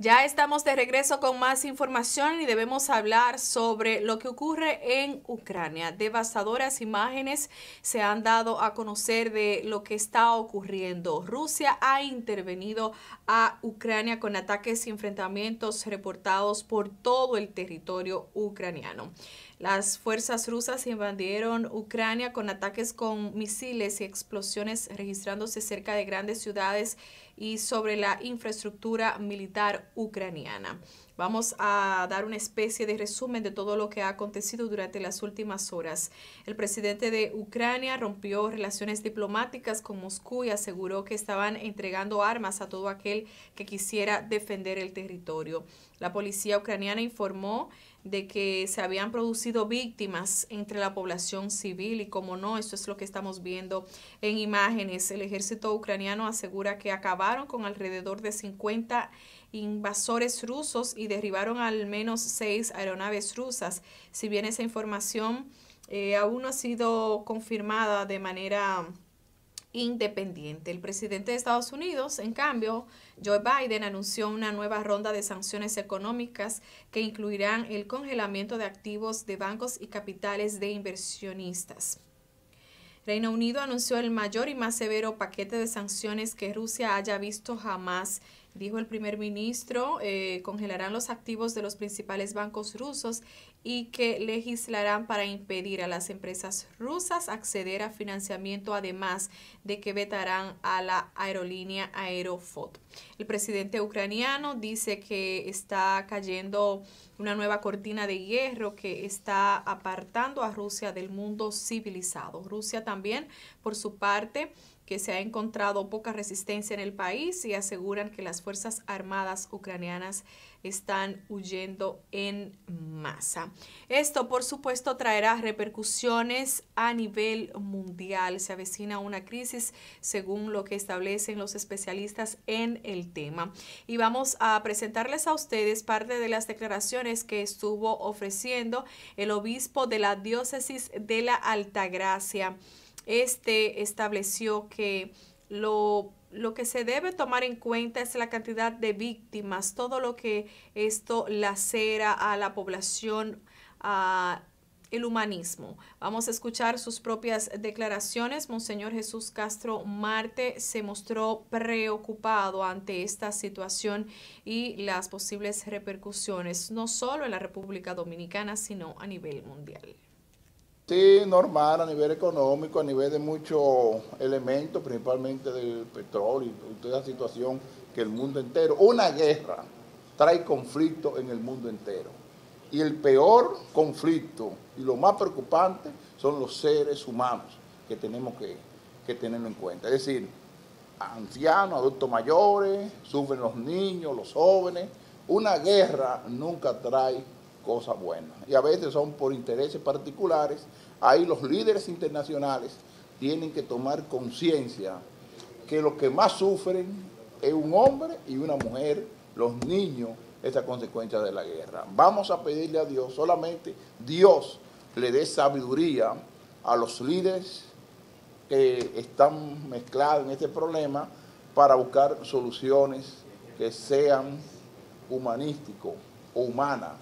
Ya estamos de regreso con más información y debemos hablar sobre lo que ocurre en Ucrania. Devastadoras imágenes se han dado a conocer de lo que está ocurriendo. Rusia ha intervenido a Ucrania con ataques y enfrentamientos reportados por todo el territorio ucraniano. Las fuerzas rusas invadieron Ucrania con ataques con misiles y explosiones registrándose cerca de grandes ciudades y sobre la infraestructura militar ucraniana. Vamos a dar una especie de resumen de todo lo que ha acontecido durante las últimas horas. El presidente de Ucrania rompió relaciones diplomáticas con Moscú y aseguró que estaban entregando armas a todo aquel que quisiera defender el territorio. La policía ucraniana informó de que se habían producido víctimas entre la población civil y como no, esto es lo que estamos viendo en imágenes. El ejército ucraniano asegura que acabaron con alrededor de 50 invasores rusos y derribaron al menos seis aeronaves rusas. Si bien esa información eh, aún no ha sido confirmada de manera independiente. El presidente de Estados Unidos, en cambio, Joe Biden, anunció una nueva ronda de sanciones económicas que incluirán el congelamiento de activos de bancos y capitales de inversionistas. Reino Unido anunció el mayor y más severo paquete de sanciones que Rusia haya visto jamás dijo el primer ministro, eh, congelarán los activos de los principales bancos rusos y que legislarán para impedir a las empresas rusas acceder a financiamiento, además de que vetarán a la aerolínea Aeroflot. El presidente ucraniano dice que está cayendo una nueva cortina de hierro que está apartando a Rusia del mundo civilizado. Rusia también, por su parte, que se ha encontrado poca resistencia en el país y aseguran que las Fuerzas Armadas ucranianas están huyendo en masa. Esto, por supuesto, traerá repercusiones a nivel mundial. Se avecina una crisis según lo que establecen los especialistas en el tema. Y vamos a presentarles a ustedes parte de las declaraciones que estuvo ofreciendo el obispo de la diócesis de la Altagracia este estableció que lo, lo, que se debe tomar en cuenta es la cantidad de víctimas, todo lo que esto lacera a la población, a el humanismo. Vamos a escuchar sus propias declaraciones. Monseñor Jesús Castro Marte se mostró preocupado ante esta situación y las posibles repercusiones, no solo en la República Dominicana, sino a nivel mundial. Sí, normal a nivel económico, a nivel de muchos elementos, principalmente del petróleo y toda la situación que el mundo entero, una guerra trae conflicto en el mundo entero. Y el peor conflicto y lo más preocupante son los seres humanos que tenemos que, que tenerlo en cuenta. Es decir, ancianos, adultos mayores, sufren los niños, los jóvenes. Una guerra nunca trae cosas buenas. Y a veces son por intereses particulares. Ahí los líderes internacionales tienen que tomar conciencia que lo que más sufren es un hombre y una mujer, los niños, esa consecuencia de la guerra. Vamos a pedirle a Dios, solamente Dios le dé sabiduría a los líderes que están mezclados en este problema para buscar soluciones que sean humanísticos o humanas